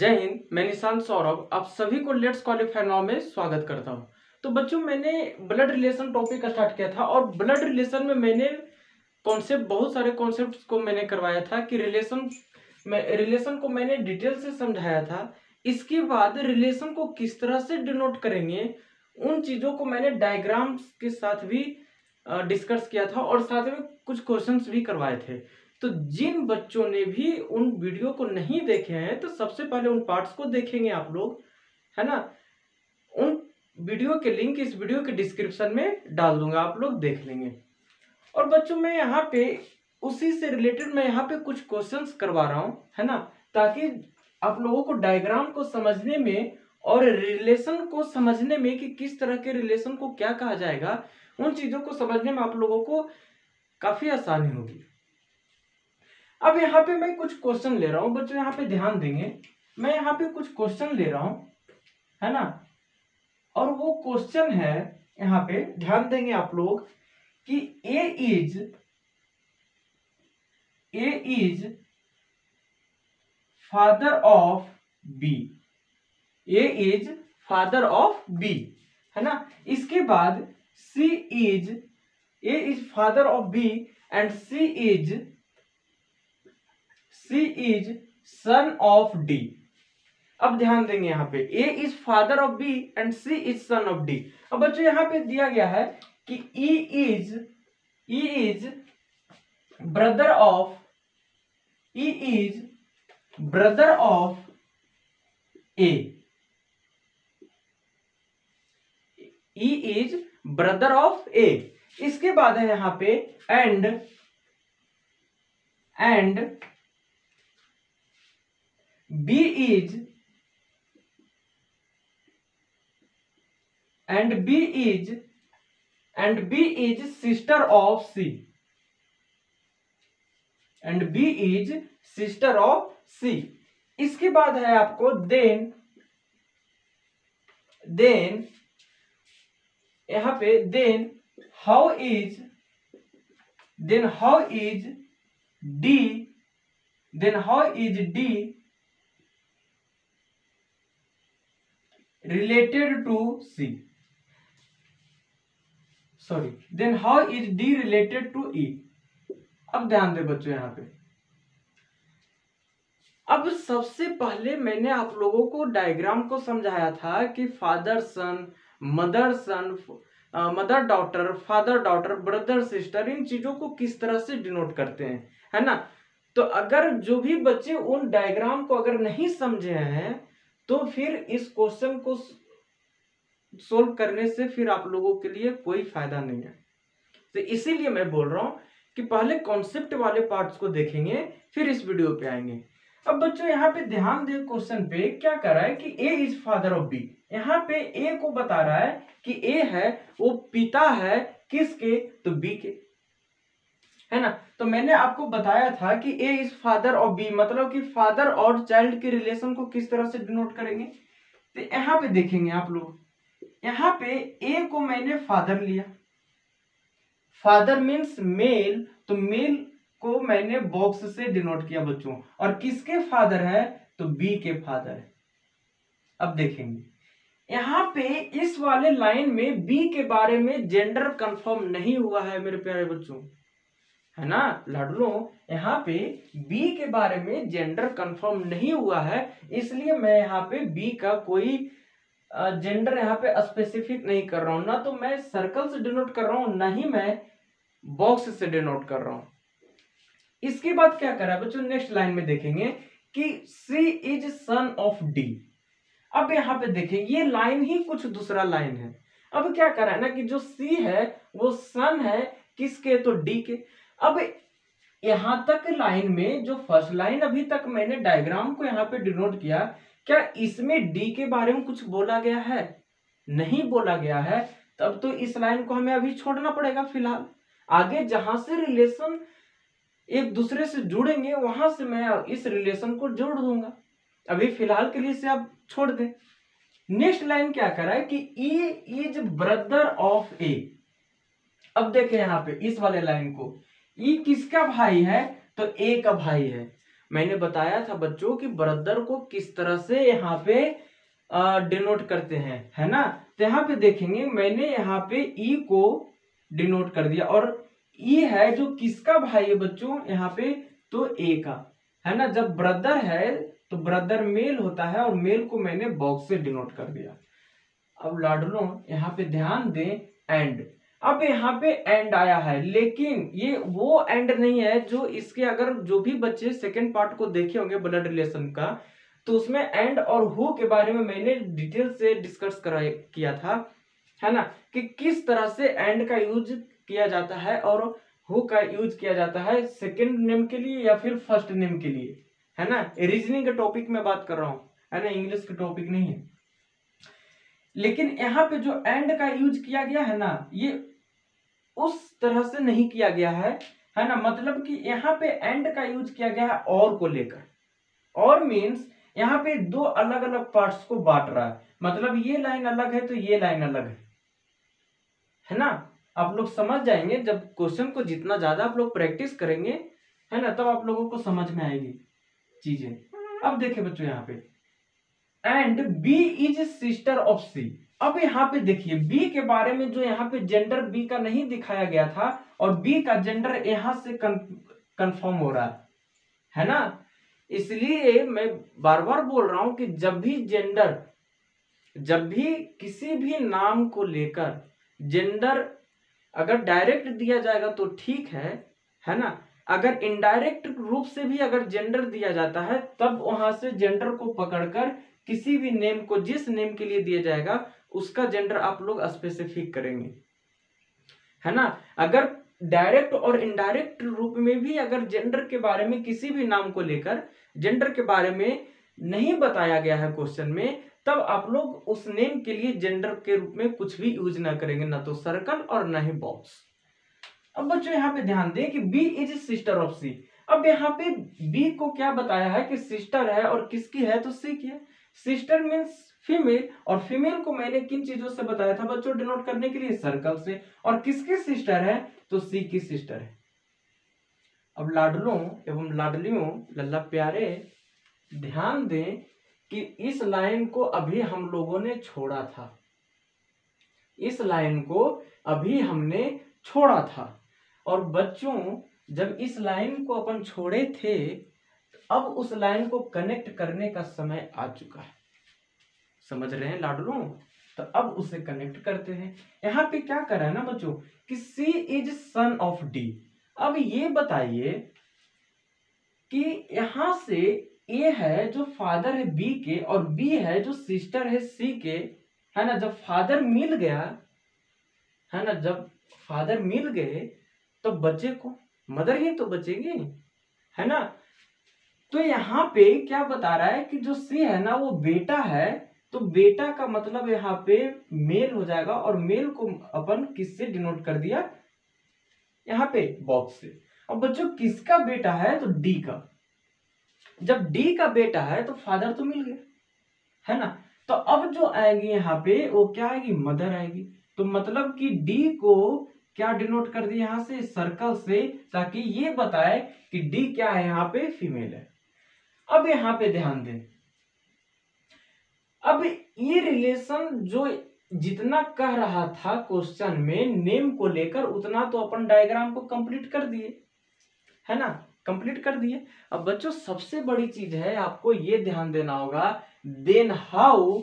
जय हिंद मैं निशांत सौरभ आप सभी को लेट्स क्वालिफाई नाव में स्वागत करता हूं तो बच्चों मैंने ब्लड रिलेशन टॉपिक स्टार्ट किया था और ब्लड रिलेशन में मैंने कॉन्सेप्ट बहुत सारे कॉन्सेप्ट को मैंने करवाया था कि रिलेशन में रिलेशन को मैंने डिटेल से समझाया था इसके बाद रिलेशन को किस तरह से डिनोट करेंगे उन चीज़ों को मैंने डायग्राम्स के साथ भी डिस्कस किया था और साथ में कुछ क्वेश्चन भी करवाए थे तो जिन बच्चों ने भी उन वीडियो को नहीं देखे हैं तो सबसे पहले उन पार्ट्स को देखेंगे आप लोग है ना उन वीडियो के लिंक इस वीडियो के डिस्क्रिप्शन में डाल दूंगा आप लोग देख लेंगे और बच्चों में यहाँ पे उसी से रिलेटेड मैं यहाँ पे कुछ क्वेश्चंस करवा रहा हूँ है ना ताकि आप लोगों को डायग्राम को समझने में और रिलेशन को समझने में कि किस तरह के रिलेशन को क्या कहा जाएगा उन चीज़ों को समझने में आप लोगों को काफ़ी आसानी होगी अब यहाँ पे मैं कुछ क्वेश्चन ले रहा हूँ बच्चों यहाँ पे ध्यान देंगे मैं यहाँ पे कुछ क्वेश्चन ले रहा हूँ है ना और वो क्वेश्चन है यहाँ पे ध्यान देंगे आप लोग कि A is A is father of B A is father of B है ना इसके बाद C is A is father of B and C is C is son of D अब ध्यान देंगे यहाँ पे A is father of B and C is son of D अब बच्चों यहाँ पे दिया गया है कि E is E is brother of E is brother of A E is brother of A इसके बाद है यहां पे and and B is and B is and B is sister of C and B is sister of C इसके बाद है आपको then then यहाँ पे then how is then how is D then how is D related to C. Sorry. Then how is D related to E? अब ध्यान दे बच्चों यहां पे अब सबसे पहले मैंने आप लोगों को डायग्राम को समझाया था कि father son mother son mother daughter father daughter brother sister इन चीजों को किस तरह से डिनोट करते हैं है ना तो अगर जो भी बच्चे उन डायग्राम को अगर नहीं समझे हैं तो फिर इस क्वेश्चन को सोल्व करने से फिर आप लोगों के लिए कोई फायदा नहीं है तो इसीलिए मैं बोल रहा हूँ कि पहले कॉन्सेप्ट वाले पार्ट्स को देखेंगे फिर इस वीडियो पे आएंगे अब बच्चों यहाँ पे ध्यान दे क्वेश्चन पे क्या कर रहा है कि A is father of B यहाँ पे ए को बता रहा है कि ए है वो पिता है किसके तो बी के है ना तो मैंने आपको बताया था कि ए इज फादर और बी मतलब कि फादर और चाइल्ड के रिलेशन को किस तरह से डिनोट करेंगे तो यहाँ पे देखेंगे आप लोग यहाँ पे ए को मैंने फादर लिया फादर मीन्स मेल तो मेल को मैंने बॉक्स से डिनोट किया बच्चों और किसके फादर है तो बी के फादर है अब देखेंगे यहाँ पे इस वाले लाइन में बी के बारे में जेंडर कंफर्म नहीं हुआ है मेरे प्यारे बच्चों है ना लाडलो यहाँ पे बी के बारे में जेंडर कंफर्म नहीं हुआ है इसलिए मैं यहाँ पे बी का कोई जेंडर यहाँ पे स्पेसिफिक नहीं कर रहा हूं ना तो मैं सर्कल से डिनोट कर रहा हूं ना ही मैं बॉक्स से डिनोट कर रहा हूं इसके बाद क्या करा बच्चों नेक्स्ट लाइन में देखेंगे कि C is son of D अब यहाँ पे देखें ये लाइन ही कुछ दूसरा लाइन है अब क्या करा है ना कि जो सी है वो सन है किसके तो डी के अब यहां तक लाइन में जो फर्स्ट लाइन अभी तक मैंने डायग्राम को यहां पे डिनोट किया क्या इसमें डी के बारे में कुछ बोला गया है नहीं बोला गया है तब तो इस लाइन को हमें अभी छोड़ना पड़ेगा फिलहाल आगे जहां से रिलेशन एक दूसरे से जुड़ेंगे वहां से मैं इस रिलेशन को जोड़ दूंगा अभी फिलहाल के लिए से आप छोड़ दें नेक्स्ट लाइन क्या करा है कि A is brother of A अब देखें यहां पे इस वाले लाइन को ये किसका भाई है तो ए का भाई है मैंने बताया था बच्चों कि ब्रदर को किस तरह से यहाँ पे डिनोट करते हैं है ना तो यहाँ पे देखेंगे मैंने यहाँ पे ई e को डिनोट कर दिया और ई e है जो किसका भाई है बच्चों यहाँ पे तो ए का है ना जब ब्रदर है तो ब्रदर मेल होता है और मेल को मैंने बॉक्स से डिनोट कर दिया अब लाडलो यहाँ पे ध्यान दें एंड अब यहाँ पे एंड आया है लेकिन ये वो एंड नहीं है जो इसके अगर जो भी बच्चे सेकेंड पार्ट को देखे होंगे ब्लड रिलेशन का तो उसमें एंड और हु के बारे में मैंने डिटेल से डिस्कस करा किया था है ना कि किस तरह से एंड का यूज किया जाता है और हु का यूज किया जाता है सेकेंड नेम के लिए या फिर फर्स्ट नेम के लिए है ना रीजनिंग के टॉपिक में बात कर रहा हूँ है ना इंग्लिश के टॉपिक नहीं है लेकिन यहाँ पे जो एंड का यूज किया गया है ना ये उस तरह से नहीं किया गया है है ना मतलब कि यहाँ पे एंड का यूज किया गया है और को लेकर और मीन्स यहाँ पे दो अलग अलग पार्ट्स को बांट रहा है मतलब ये लाइन अलग है तो ये लाइन अलग है है ना आप लोग समझ जाएंगे जब क्वेश्चन को जितना ज्यादा आप लोग प्रैक्टिस करेंगे है ना तब तो आप लोगों को समझ में आएगी चीजें अब देखे बच्चों यहाँ पे and B is sister of C अब यहाँ पे देखिए बी के बारे में जो यहाँ पे जेंडर बी का नहीं दिखाया गया था और बी का जेंडर यहां से कंफर्म हो रहा है है ना इसलिए मैं बार बार बोल रहा हूं कि जब भी जेंडर जब भी किसी भी नाम को लेकर जेंडर अगर डायरेक्ट दिया जाएगा तो ठीक है है ना अगर इनडायरेक्ट रूप से भी अगर जेंडर दिया जाता है तब वहां से जेंडर को पकड़कर किसी भी नेम को जिस नेम के लिए दिया जाएगा उसका जेंडर आप लोग स्पेसिफिक करेंगे है ना अगर डायरेक्ट और इनडायरेक्ट रूप में भी अगर जेंडर के बारे में किसी भी नाम को लेकर जेंडर के बारे में नहीं बताया गया है क्वेश्चन में तब आप लोग उस नेम के लिए जेंडर के रूप में कुछ भी यूज ना करेंगे ना तो सर्कल और ना ही बॉक्स अब बच्चों यहाँ पे ध्यान दें कि B is sister of C अब यहाँ पे बी को क्या बताया है कि सिस्टर है और किसकी है तो सी की है सिस्टर मीन्स फीमेल और फीमेल को मैंने किन चीजों से बताया था बच्चों डिनोट करने के लिए सर्कल से और किसकी सिस्टर है तो सी की सिस्टर है अब लाडलों एवं लाडलियों लल्ला प्यारे ध्यान दें कि इस लाइन को अभी हम लोगों ने छोड़ा था इस लाइन को अभी हमने छोड़ा था और बच्चों जब इस लाइन को अपन छोड़े थे अब उस लाइन को कनेक्ट करने का समय आ चुका है समझ रहे हैं लाडलो तो अब उसे कनेक्ट करते हैं यहाँ पे क्या करा है ना बच्चों कि C is son of D अब ये बताइए कि यहां से ए है जो फादर है बी के और बी है जो सिस्टर है सी के है ना जब फादर मिल गया है ना जब फादर मिल गए तो बच्चे को मदर ही तो बचेगी है ना तो यहाँ पे क्या बता रहा है कि जो से है ना वो बेटा है तो बेटा का मतलब यहाँ पे मेल हो जाएगा और मेल को अपन किससे डिनोट कर दिया यहाँ पे बॉक्स से अब बच्चों किसका बेटा है तो डी का जब डी का बेटा है तो फादर तो मिल गया है ना तो अब जो आएगी यहाँ पे वो क्या आएगी मदर आएगी तो मतलब कि डी को क्या डिनोट कर दिया यहां से सर्कल से ताकि ये बताए कि डी क्या है यहाँ पे फीमेल है अब यहां पे ध्यान दें अब ये रिलेशन जो जितना कह रहा था क्वेश्चन में नेम को लेकर उतना तो अपन डायग्राम को कंप्लीट कर दिए है ना कंप्लीट कर दिए अब बच्चों सबसे बड़ी चीज है आपको ये ध्यान देना होगा then how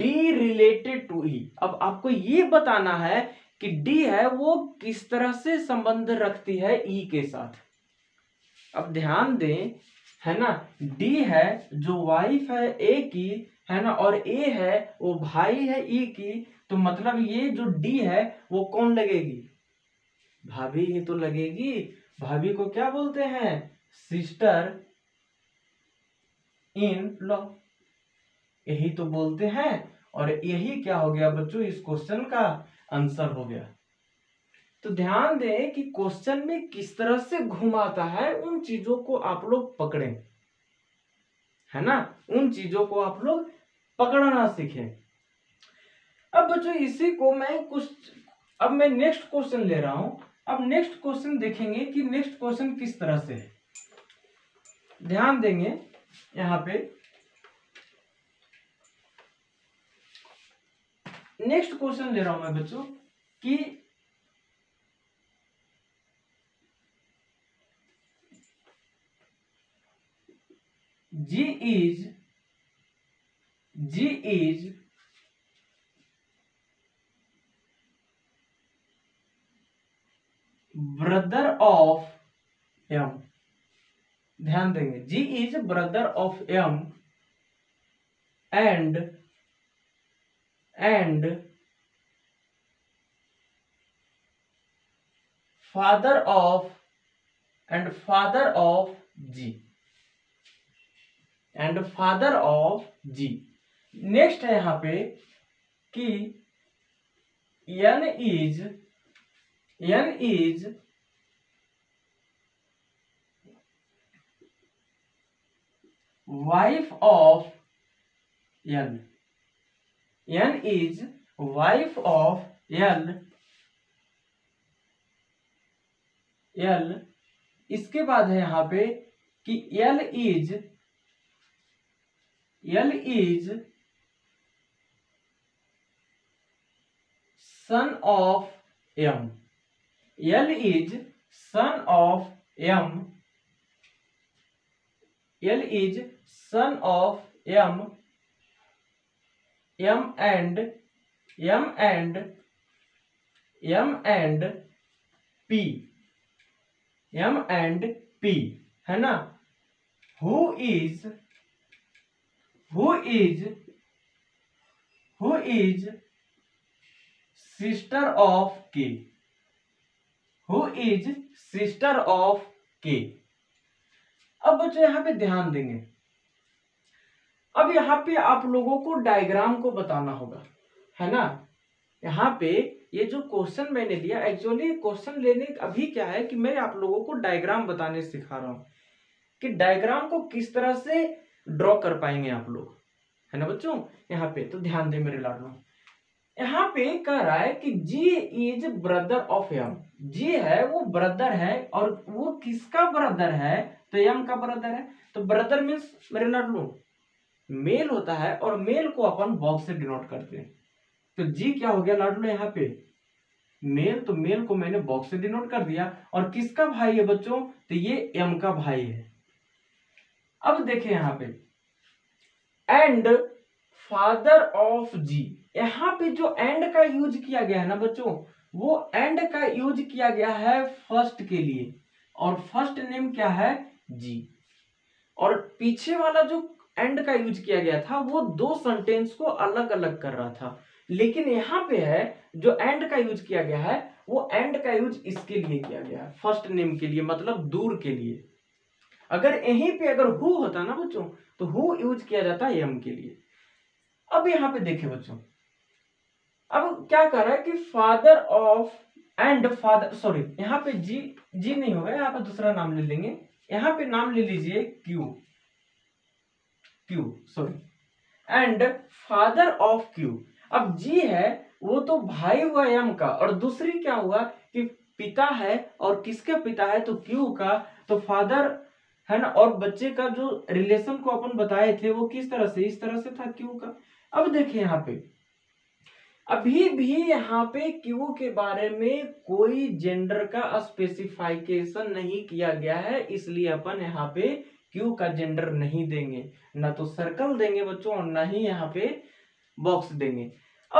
D related to E अब आपको ये बताना है कि डी है वो किस तरह से संबंध रखती है ई e के साथ अब ध्यान दें है ना डी है जो वाइफ है ए की है ना और ए है वो भाई है ई e की तो मतलब ये जो डी है वो कौन लगेगी भाभी ही तो लगेगी भाभी को क्या बोलते हैं सिस्टर इन लॉ यही तो बोलते हैं और यही क्या हो गया बच्चों इस क्वेश्चन का आंसर हो गया तो ध्यान दें कि क्वेश्चन में किस तरह से घुमाता है उन चीजों को आप लोग पकड़े है ना उन चीजों को आप लोग पकड़ना सीखें अब बच्चों इसी को मैं कुछ अब मैं नेक्स्ट क्वेश्चन ले रहा हूं अब नेक्स्ट क्वेश्चन देखेंगे कि नेक्स्ट क्वेश्चन किस तरह से है ध्यान देंगे यहां पे नेक्स्ट क्वेश्चन ले रहा हूं मैं बच्चों कि G is G is brother of M ध्यान देंगे G is brother of M and and father of and father of G and father of G next है यहां पे कि N is N is wife of N N is wife of L L इसके बाद है यहां पे कि L is L is son of M. L is son of M. L is son of M. M and P. M and P, hai na? Who is who is who is sister of K who is sister of K अब बच्चों यहाँ पे ध्यान देंगे अब यहाँ पे आप लोगों को डायग्राम को बताना होगा है ना यहाँ पे ये जो क्वेश्चन मैंने लिया एक्चुअली क्वेश्चन लेने अभी क्या है कि मैं आप लोगों को डायग्राम बताने सिखा रहा हूं कि डायग्राम को किस तरह से ड्रॉ कर पाएंगे आप लोग है ना बच्चों यहाँ पे तो ध्यान दे मेरे लाडलो यहाँ पे कह रहा है कि G is brother of M G है वो ब्रदर है और वो किसका ब्रदर है तो यम का ब्रदर है तो ब्रदर मीन्स मेरे लाडलो मेल होता है और मेल को अपन बॉक्स से डिनोट करते हैं तो जी क्या हो गया लाडलो यहाँ पे मेल तो मेल को मैंने बॉक्स से डिनोट कर दिया और किसका भाई है बच्चों तो ये एम का भाई है अब देखे यहां पे एंड फादर ऑफ जी यहाँ पे जो एंड का यूज किया गया है ना बच्चों वो एंड का यूज किया गया है फर्स्ट के लिए और फर्स्ट नेम क्या है जी और पीछे वाला जो एंड का यूज किया गया था वो दो सेंटेंस को अलग अलग कर रहा था लेकिन यहाँ पे है जो एंड का यूज किया गया है वो एंड का यूज इसके लिए किया गया है फर्स्ट नेम के लिए मतलब दूर के लिए अगर यहीं पे अगर हु होता ना बच्चों तो हु यूज किया जाता है यम के लिए अब यहाँ पे देखे बच्चों अब क्या कर रहा है कि father of and father sorry यहाँ पे जी जी नहीं होगा यहां पे दूसरा नाम ले लेंगे यहाँ पे नाम ले लीजिए Q Q sorry and father of Q अब जी है वो तो भाई हुआ यम का और दूसरी क्या हुआ कि पिता है और किसके पिता है तो क्यू का तो फादर है ना और बच्चे का जो रिलेशन को अपन बताए थे वो किस तरह से इस तरह से था क्यू का अब देखे यहाँ पे अभी भी यहाँ पे क्यू के बारे में कोई जेंडर का स्पेसिफाइकेशन नहीं किया गया है इसलिए अपन यहाँ पे क्यू का जेंडर नहीं देंगे ना तो सर्कल देंगे बच्चों और ना ही यहाँ पे बॉक्स देंगे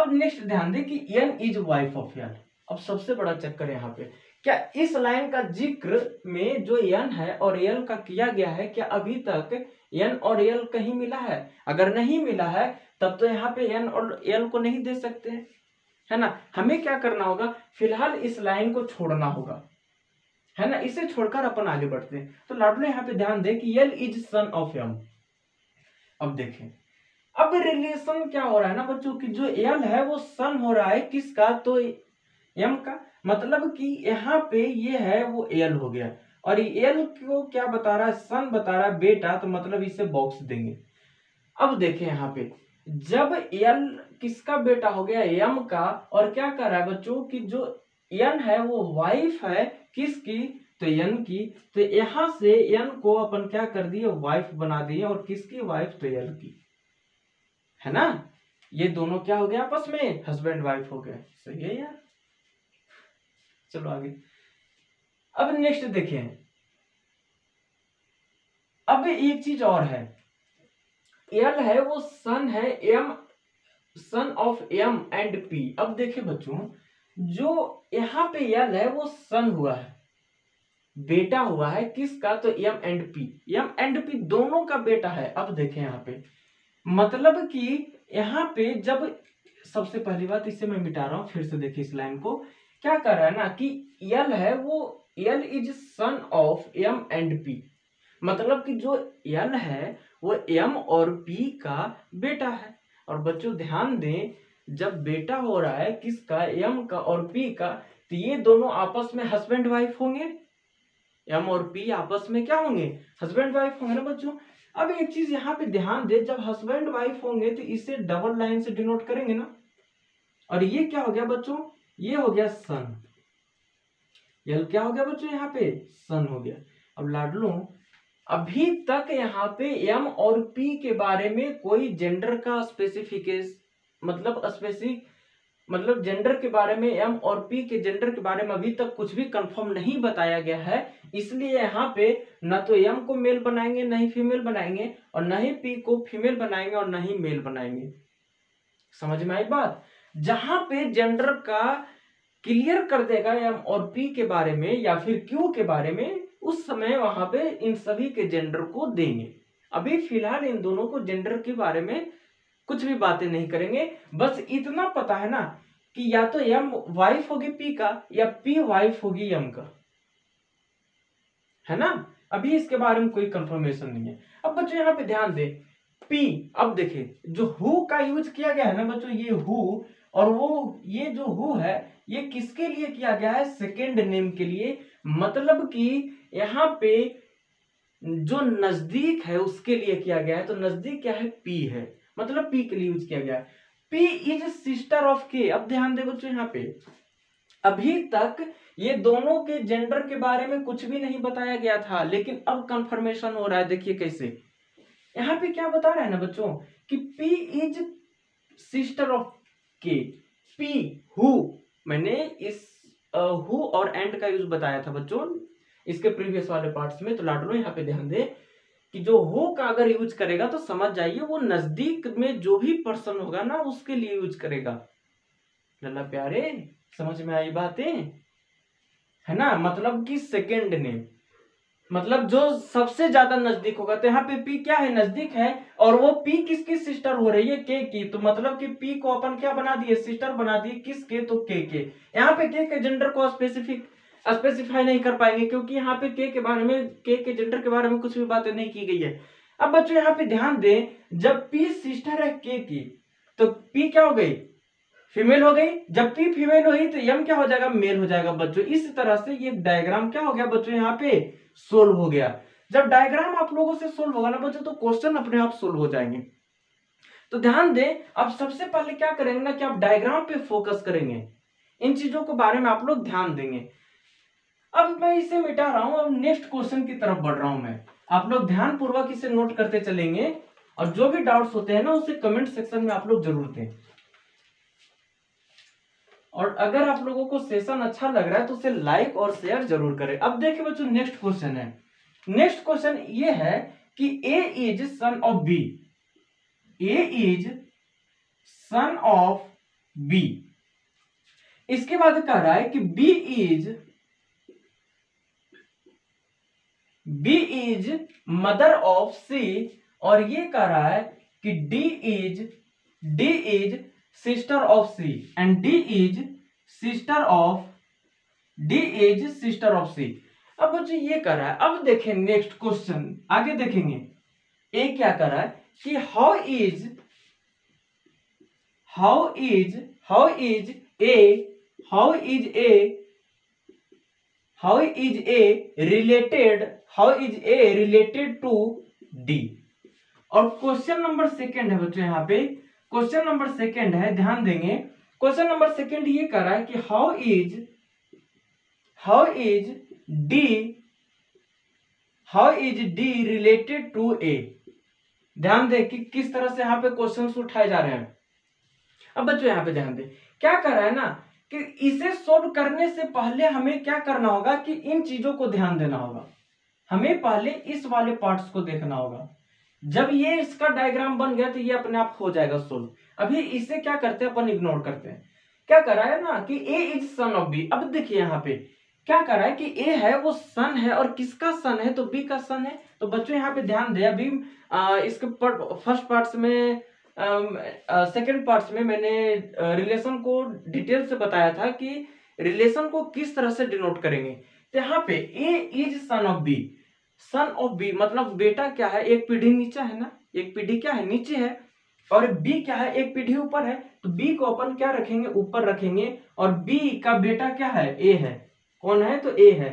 अब नेक्स्ट ध्यान दें कि N is wife of N अब सबसे बड़ा चक्कर यहाँ पे क्या इस लाइन का जिक्र में जो यन है और यल का किया गया है क्या अभी तक यन और यल कहीं मिला है अगर नहीं मिला है तब तो यहाँ पे यन और यल को नहीं दे सकते हैं है ना हमें क्या करना होगा फिलहाल इस लाइन को छोड़ना होगा है ना इसे छोड़कर अपन आगे बढ़ते हैं तो लाडलो यहाँ पे ध्यान दे कि L is son of M अब देखें अब रिलेशन क्या हो रहा है ना बच्चों की जो यल है वो सन हो रहा है किसका तो एम का मतलब कि यहाँ पे ये है वो एल हो गया और ये एल को क्या बता रहा है सन बता रहा है बेटा तो मतलब इसे बॉक्स देंगे अब देखें यहाँ पे जब एल किसका बेटा हो गया एम का और क्या कर रहा है बच्चों की जो एन है वो वाइफ है किसकी तो एन की तो यहां से एन को अपन क्या कर दिए वाइफ बना दिए और किसकी वाइफ तो एल की है ना ये दोनों क्या हो गया आपस में हस्बैंड वाइफ हो गए सही है यार चलो आगे अब नेक्स्ट देखिए अब एक चीज और है एल है वो सन है M son of M and P अब देखिए बच्चों जो यहां पे एल है वो सन हुआ है बेटा हुआ है किसका तो M and P M and P दोनों का बेटा है अब देखें यहां पे मतलब कि यहां पे जब सबसे पहली बात इसे मैं मिटा रहा हूं फिर से देखिए इस लाइन को क्या कर रहा है ना कि यल है वो L is son of M and P मतलब कि जो यल है वो एम और पी का बेटा है और बच्चों ध्यान दें जब बेटा हो रहा है किसका एम का और पी का तो ये दोनों आपस में हस्बैंड वाइफ होंगे एम और पी आपस में क्या होंगे हस्बैंड वाइफ होंगे ना बच्चों अब एक चीज यहाँ पे ध्यान दे जब हस्बैंड वाइफ होंगे तो इसे डबल लाइन से डिनोट करेंगे ना और ये क्या हो गया बच्चों ये हो गया सन यह क्या हो गया बच्चों यहाँ पे सन हो गया अब लाडलो अभी तक यहाँ पे एम और पी के बारे में कोई जेंडर का स्पेसिफिकेश मतलब स्पेसिफिक मतलब जेंडर के बारे में एम और पी के जेंडर के बारे में अभी तक कुछ भी कंफर्म नहीं बताया गया है इसलिए यहाँ पे न तो एम को मेल बनाएंगे न ही फीमेल बनाएंगे और न ही पी को फीमेल बनाएंगे और न ही मेल बनाएंगे समझ में आई बात जहां पे जेंडर का क्लियर कर देगा एम और पी के बारे में या फिर क्यू के बारे में उस समय वहां पे इन सभी के जेंडर को देंगे अभी फिलहाल इन दोनों को जेंडर के बारे में कुछ भी बातें नहीं करेंगे बस इतना पता है ना कि या तो यम वाइफ होगी पी का या पी वाइफ होगी यम का है ना अभी इसके बारे में कोई कंफर्मेशन नहीं है अब बच्चों यहाँ पे ध्यान दे पी अब देखे जो हु का यूज किया गया है ना बच्चों ये हु और वो ये जो हु है ये किसके लिए किया गया है सेकेंड नेम के लिए मतलब कि यहाँ पे जो नजदीक है उसके लिए किया गया है तो नजदीक क्या है पी है मतलब पी के लिए यूज किया गया है P is sister of K अब ध्यान दे बच्चों यहाँ पे अभी तक ये दोनों के जेंडर के बारे में कुछ भी नहीं बताया गया था लेकिन अब कंफर्मेशन हो रहा है देखिए कैसे यहाँ पे क्या बता रहा है ना बच्चों कि P is sister of K P who मैंने इस हु और एंड का यूज बताया था बच्चों इसके प्रीवियस वाले पार्ट्स में तो लाडनो यहाँ पे ध्यान दे कि जो हो का अगर यूज करेगा तो समझ जाइए वो नजदीक में जो भी पर्सन होगा ना उसके लिए यूज करेगा लल्ला प्यारे समझ में आई बातें है ना मतलब कि सेकेंड नेम मतलब जो सबसे ज्यादा नजदीक होगा तो यहाँ पे पी क्या है नजदीक है और वो पी किसकी सिस्टर हो रही है के की तो मतलब कि पी को अपन क्या बना दिए सिस्टर बना दिए किसके तो के के यहाँ पे के के जेंडर को स्पेसिफिक स्पेसिफाई नहीं कर पाएंगे क्योंकि यहाँ पे के के बारे में के के जेंडर के बारे में कुछ भी बातें नहीं की गई है अब बच्चों यहाँ पे ध्यान दें जब पी सिस्टर है के की तो पी क्या हो गई फीमेल हो गई जब पी फीमेल हुई तो यम क्या हो जाएगा मेल हो जाएगा बच्चों इस तरह से ये डायग्राम क्या हो गया बच्चों यहाँ पे सोल्व हो गया जब डायग्राम आप लोगों से सोल्व होगा ना बच्चों तो क्वेश्चन अपने आप सोल्व हो जाएंगे तो ध्यान दें अब सबसे पहले क्या करेंगे ना कि आप डायग्राम पे फोकस करेंगे इन चीजों के बारे में आप लोग ध्यान देंगे अब मैं इसे मिटा रहा हूं अब नेक्स्ट क्वेश्चन की तरफ बढ़ रहा हूं मैं आप लोग ध्यान पूर्वक इसे नोट करते चलेंगे और जो भी डाउट्स होते हैं ना उसे कमेंट सेक्शन में आप लोग जरूर दें और अगर आप लोगों को सेशन अच्छा लग रहा है तो उसे लाइक और शेयर जरूर करें अब देखिए बच्चों नेक्स्ट क्वेश्चन है नेक्स्ट क्वेश्चन ये है कि A is son of B A is son of B इसके बाद कह रहा है कि B is B is mother of C और ये कह रहा है कि D is D is sister of C and D is sister of D is sister of C अब बच्चों ये कर रहा है अब देखें नेक्स्ट क्वेश्चन आगे देखेंगे ए क्या कर रहा है कि how is how is how is A how is A how is A related how is A related to D और क्वेश्चन नंबर सेकेंड है बच्चों यहां पे क्वेश्चन नंबर सेकंड है ध्यान देंगे क्वेश्चन नंबर सेकंड ये कह रहा है कि how is how is D how is D related to A ध्यान दें कि किस तरह से यहां पे क्वेश्चंस उठाए जा रहे हैं अब बच्चों यहां पे ध्यान दें क्या कर रहा है ना कि इसे सोल्व करने से पहले हमें क्या करना होगा कि इन चीजों को ध्यान देना होगा हमें पहले इस वाले पार्ट्स को देखना होगा जब ये इसका डायग्राम बन गया तो ये अपने आप हो जाएगा सोल्व अभी इसे क्या करते हैं अपन इग्नोर करते हैं क्या करा है ना कि A is son of B अब देखिए यहाँ पे क्या करा है कि ए है वो सन है और किसका सन है तो बी का सन है तो बच्चों यहाँ पे ध्यान दे अभी आ, इसके फर्स्ट पार्ट में सेकेंड पार्ट्स में मैंने रिलेशन को डिटेल से बताया था कि रिलेशन को किस तरह से डिनोट करेंगे तो यहाँ पे A is son of B son of B मतलब बेटा क्या है एक पीढ़ी नीचे है ना एक पीढ़ी क्या है नीचे है और बी क्या है एक पीढ़ी ऊपर है तो बी को अपन क्या रखेंगे ऊपर रखेंगे और बी का बेटा क्या है ए है कौन है तो ए है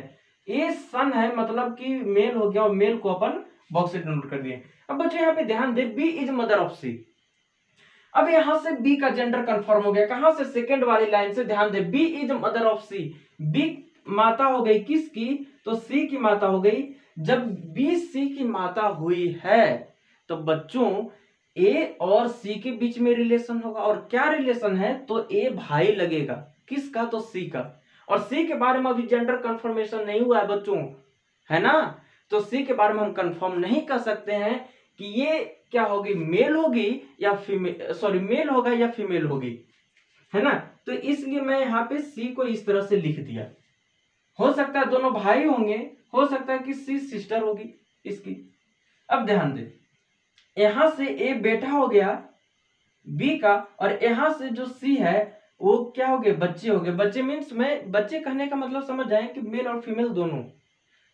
ए सन है मतलब कि मेल हो गया और मेल को अपन बॉक्स डाउनलोड कर दिए अब बच्चे यहाँ पे ध्यान दे B is mother of C अब यहां से बी का जेंडर कंफर्म हो गया कहां से सेकंड वाली लाइन से ध्यान दे B is mother of C B माता हो गई किसकी तो सी की माता हो गई जब बी सी की माता हुई है तो बच्चों ए और सी के बीच में रिलेशन होगा और क्या रिलेशन है तो ए भाई लगेगा किसका तो सी का और सी के बारे में अभी जेंडर कंफर्मेशन नहीं हुआ है बच्चों है ना तो सी के बारे में हम कंफर्म नहीं कर सकते हैं कि ये क्या होगी मेल होगी या फीमेल सॉरी मेल होगा या फीमेल होगी है ना तो इसलिए मैं यहाँ पे सी को इस तरह से लिख दिया हो सकता है दोनों भाई होंगे हो सकता है कि सी सिस्टर होगी इसकी अब ध्यान दे यहां से ए बेटा हो गया बी का और यहां से जो सी है वो क्या हो गए बच्चे हो गए बच्चे मीन्स में बच्चे कहने का मतलब समझ जाए कि मेल और फीमेल दोनों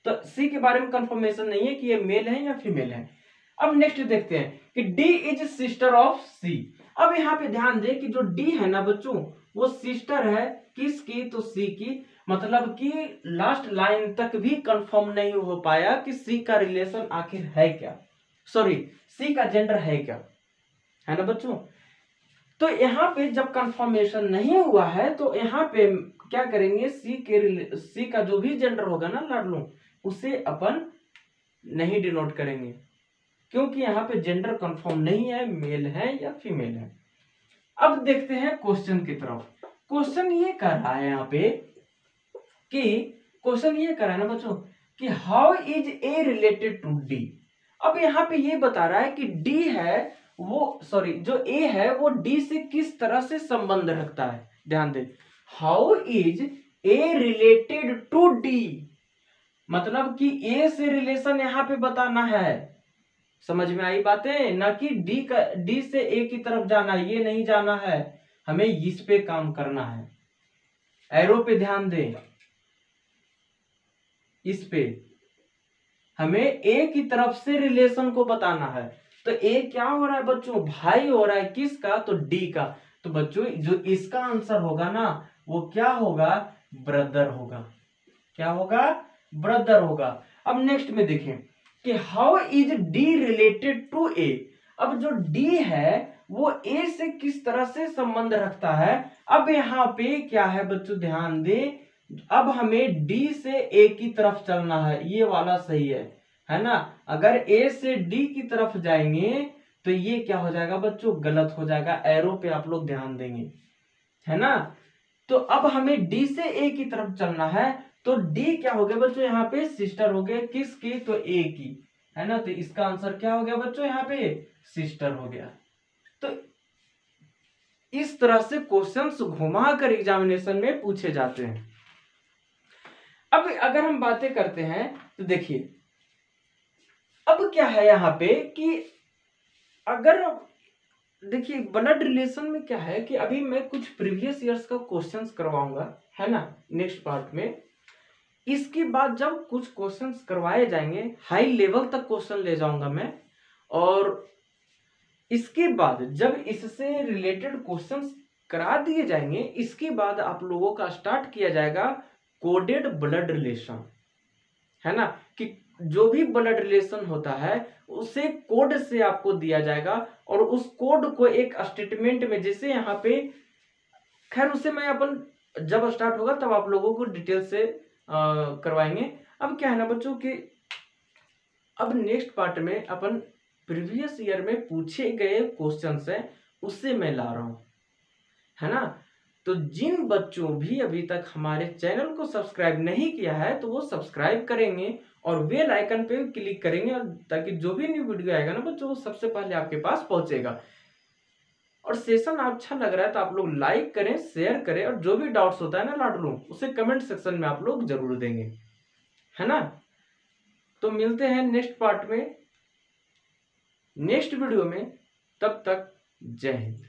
तो सी के बारे में कंफर्मेशन नहीं है कि ये मेल है या फीमेल है अब नेक्स्ट देखते हैं कि D is sister of C अब यहाँ पे ध्यान दें कि जो डी है ना बच्चों वो सिस्टर है किसकी तो सी की मतलब कि लास्ट लाइन तक भी कंफर्म नहीं हो पाया कि सी का रिलेशन आखिर है क्या सॉरी सी का जेंडर है क्या है ना बच्चों तो यहाँ पे जब कंफर्मेशन नहीं हुआ है तो यहाँ पे क्या करेंगे सी के सी का जो भी जेंडर होगा ना लड़लों उसे अपन नहीं डिनोट करेंगे क्योंकि यहाँ पे जेंडर कंफर्म नहीं है मेल है या फीमेल है अब देखते हैं क्वेश्चन की तरफ क्वेश्चन ये कर रहा है यहाँ पे कि क्वेश्चन ये करा ना बच्चों कि how is A related to D अब यहाँ पे ये बता रहा है कि डी है वो सॉरी जो ए है वो डी से किस तरह से संबंध रखता है ध्यान दे how is A related to D मतलब कि ए से रिलेशन यहाँ पे बताना है समझ में आई बातें ना कि डी का डी से ए की तरफ जाना ये नहीं जाना है हमें इस पे काम करना है एरो पे ध्यान दें इस पे हमें ए की तरफ से रिलेशन को बताना है तो ए क्या हो रहा है बच्चों भाई हो रहा है किसका तो डी का तो बच्चों जो इसका आंसर होगा ना वो क्या होगा ब्रदर होगा क्या होगा ब्रदर होगा अब नेक्स्ट में देखें कि how is D related to A अब जो डी है वो ए से किस तरह से संबंध रखता है अब यहाँ पे क्या है बच्चों ध्यान दें अब हमें डी से ए की तरफ चलना है ये वाला सही है है ना अगर ए से डी की तरफ जाएंगे तो ये क्या हो जाएगा बच्चों गलत हो जाएगा एरो पे आप लोग ध्यान देंगे है ना तो अब हमें डी से ए की तरफ चलना है तो डी क्या हो गया बच्चों यहाँ पे सिस्टर हो गए किसकी तो ए की है ना तो इसका आंसर क्या हो गया बच्चों यहाँ पे सिस्टर हो गया तो इस तरह से क्वेश्चंस घुमा कर एग्जामिनेशन में पूछे जाते हैं अब अगर हम बातें करते हैं तो देखिए अब क्या है यहाँ पे कि अगर देखिए ब्लड रिलेशन में क्या है कि अभी मैं कुछ प्रीवियस ईयर्स का क्वेश्चंस करवाऊंगा है ना नेक्स्ट पार्ट में इसके बाद जब कुछ क्वेश्चंस करवाए जाएंगे हाई लेवल तक क्वेश्चन ले जाऊंगा मैं और इसके बाद जब इससे रिलेटेड क्वेश्चंस करा दिए जाएंगे इसके बाद आप लोगों का स्टार्ट किया जाएगा कोडेड ब्लड रिलेशन है ना कि जो भी ब्लड रिलेशन होता है उसे कोड से आपको दिया जाएगा और उस कोड को एक स्टेटमेंट में जैसे यहाँ पे खैर उसे मैं अपन जब स्टार्ट होगा तब आप लोगों को डिटेल से आ, करवाएंगे अब क्या है ना बच्चों कि अब नेक्स्ट पार्ट में अपन प्रीवियस ईयर में पूछे गए क्वेश्चन है उससे मैं ला रहा हूँ है ना तो जिन बच्चों भी अभी तक हमारे चैनल को सब्सक्राइब नहीं किया है तो वो सब्सक्राइब करेंगे और वे लाइकन पे क्लिक करेंगे और ताकि जो भी न्यू वीडियो आएगा ना बच्चों वो सबसे पहले आपके पास पहुंचेगा और सेशन अच्छा लग रहा है तो आप लोग लाइक करें शेयर करें और जो भी डाउट्स होता है ना लाडलू उसे कमेंट सेक्शन में आप लोग जरूर देंगे है ना तो मिलते हैं नेक्स्ट पार्ट में नेक्स्ट वीडियो में तब तक जय हिंद